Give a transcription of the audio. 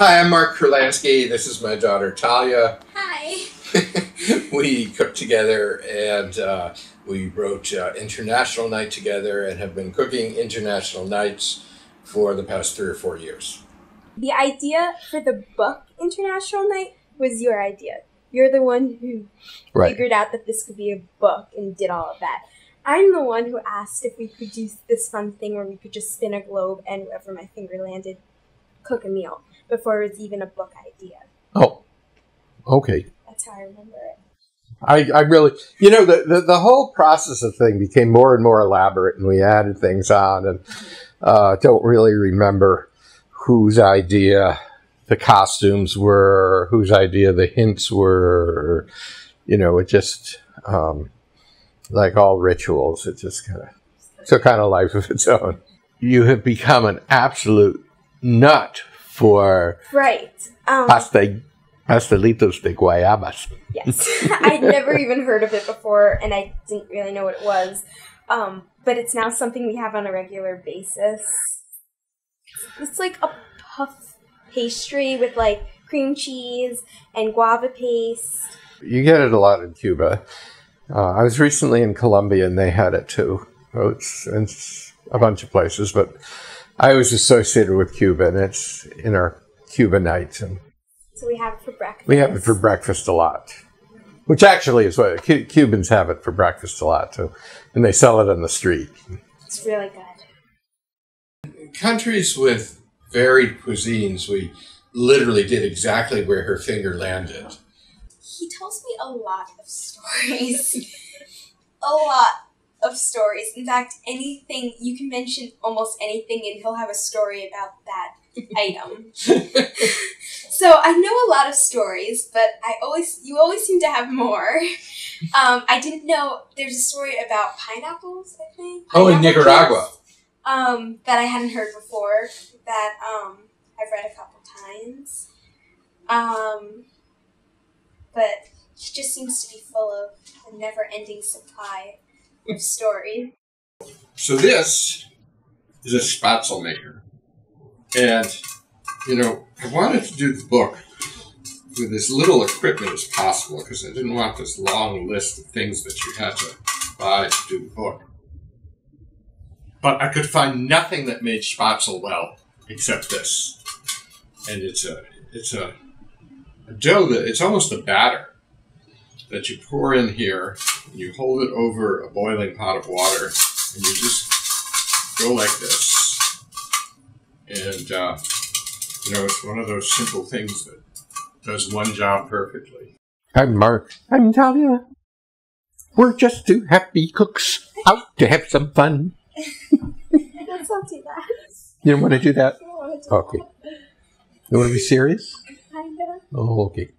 Hi, I'm Mark Kurlansky. This is my daughter Talia. Hi. we cooked together and uh, we wrote uh, International Night together and have been cooking international nights for the past three or four years. The idea for the book International Night was your idea. You're the one who Right. figured out that this could be a book and did all of that. I'm the one who asked if we could do this fun thing where we could just spin a globe and wherever my finger landed, cook a meal before it was even a book idea. Oh, okay. That's how I remember it. I, I really, you know, the, the, the whole process of thing became more and more elaborate, and we added things on, and uh, don't really remember whose idea the costumes were, whose idea the hints were. You know, it just um, like all rituals, it just kind of took on a life of its own. You have become an absolute nut for Right. Um, pasta, pastelitos de guayabas. Yes. I'd never even heard of it before, and I didn't really know what it was. Um, but it's now something we have on a regular basis. It's like a puff pastry with like cream cheese and guava paste. You get it a lot in Cuba. Uh, I was recently in Colombia and they had it too. Oh, it's, it's a bunch of places, but I was associated with Cuba and it's in our Cuba nights. And So we have it for breakfast. we have it for breakfast a lot, which actually is what Cu- Cubans have it for breakfast a lot too. And they sell it on the street. It's really good. Countries with varied cuisines, we literally did exactly where her finger landed. He tells me a lot of stories. a lot of stories. In fact, anything you can mention almost anything and he'll have a story about that item. so I know a lot of stories, but I always you always seem to have more. Um, I didn't know there's a story about pineapples, I think. Oh, in Nicaragua. juice, Um, that I hadn't heard before, that um I've read a couple times. Um but it just seems to be full of a never ending supply story. So this is a spatzel maker. And, you know, I wanted to do the book with as little equipment as possible because I didn't want this long list of things that you had to buy to do the book. But I could find nothing that made spatzel well except this. And it's a it's a, a dough that it's almost a batter that you pour in here and you hold it over a boiling pot of water and you just go like this. And, uh, you know, it's one of those simple things that does one job perfectly. I'm Mark. I'm Talia. We're just two happy cooks out to have some fun. Let's not do that. You don't want to do that? I don't want to do Okay. You want to be serious? Kinda. Oh, okay.